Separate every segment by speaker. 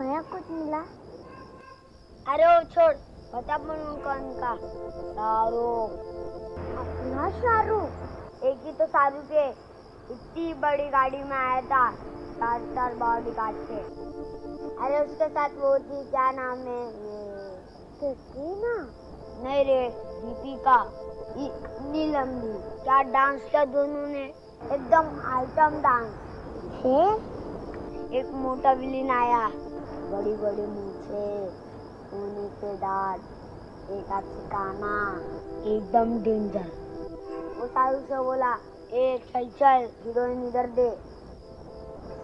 Speaker 1: नया कुछ मिला?
Speaker 2: अरे वो छोड़ बता मन कौन का शाहरुख।
Speaker 1: अपना शाहरुख?
Speaker 2: एक ही तो शाहरुख है। इतनी बड़ी गाड़ी में आया था चार चार बॉडी काट के। अरे उसके साथ वो थी क्या नाम है? ये
Speaker 1: कैटरीना
Speaker 2: नहीं रे दीपिका। इ- नीलम दी क्या डांस किया दोनों ने? एकदम आइटम डांस।
Speaker 1: है?
Speaker 2: एक मोटा विलेन आया। बड़ी बड़ी मूछे ऊनी से दांत एक हाथ से काना। एकदम डेंजर वो शाहरुख से बोला एक चल चल हीरोइन इधर दे।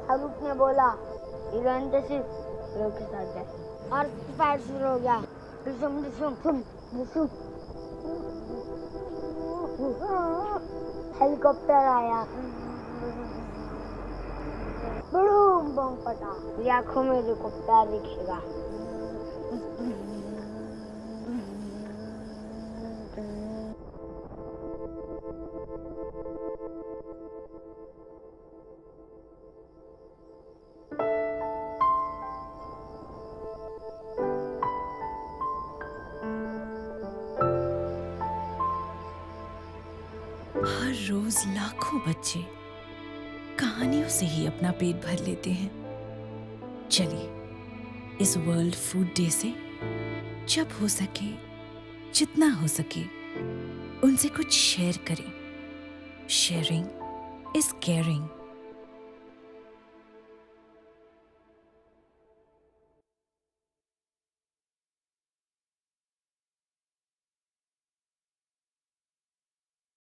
Speaker 2: शाहरुख ने बोला हीरोइन तो सिर्फ़ हीरो के साथ जाए। और फाइट शुरू हो गया। रिशुम रिशुम रिशुम रिशुम हेलीकॉप्टर आया। मेरी आँखों में हेलीकॉप्टर दिखेगा
Speaker 3: हर रोज लाखों बच्चे कहानियों से ही अपना पेट भर लेते हैं। चलिए। इस वर्ल्ड फ़ूड डे से जब हो सके, जितना हो सके, उनसे कुछ शेयर करें। Sharing is caring